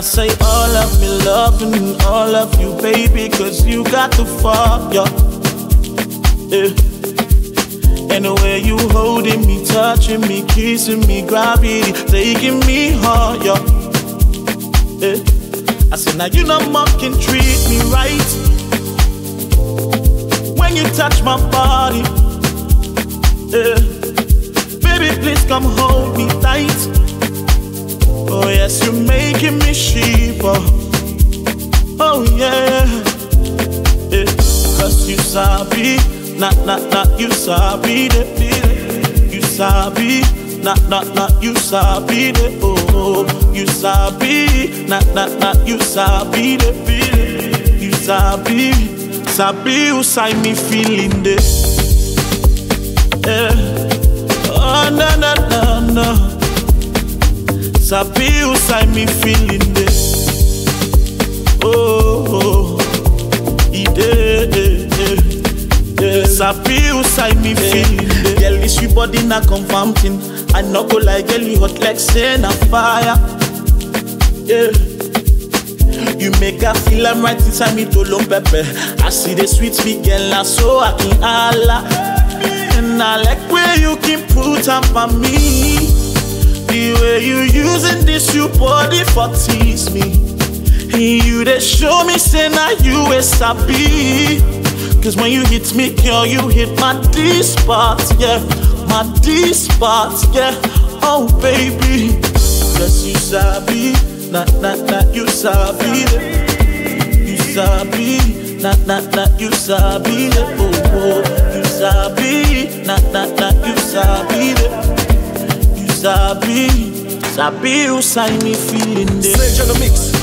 say all of me loving all of you, baby, cause you got the fire. Yeah. Eh. And the way you holding me, touching me, kissing me, gravity, taking me higher. Yeah. Eh. I said, now you know mocking, treat me right. When you touch my body, yeah. Baby, please come hold me tight. Yes, you're making me shiver. Oh yeah, yeah. Cause you sabi, not not not you sabi the You sabi, not not not you sabi the oh. You sabi, not not not you sabi the You sabi, sabi you say me feeling this. Sabi you say me feeling this. Oh, oh. He did, yeah. Sabi you say me feeling this. Girl, this body not confirm thing. I no go like girl, you hot like say na fire. Yeah. You make her feel I'm right inside me to lump pepper. I see the sweet sweet girl now so I can holla. And I like where you can put up on me. The way you using this you body for tease me. And you they show me say now you a sabi. Cause when you hit me, girl, you hit my D spot, yeah. My D spot, yeah. Oh baby. Cause you sabi, not not not you sabi. You sabi, not not not you sabi. Oh, oh. You sabi, not not sabi, sabi you sign me feeling this. Sage mix.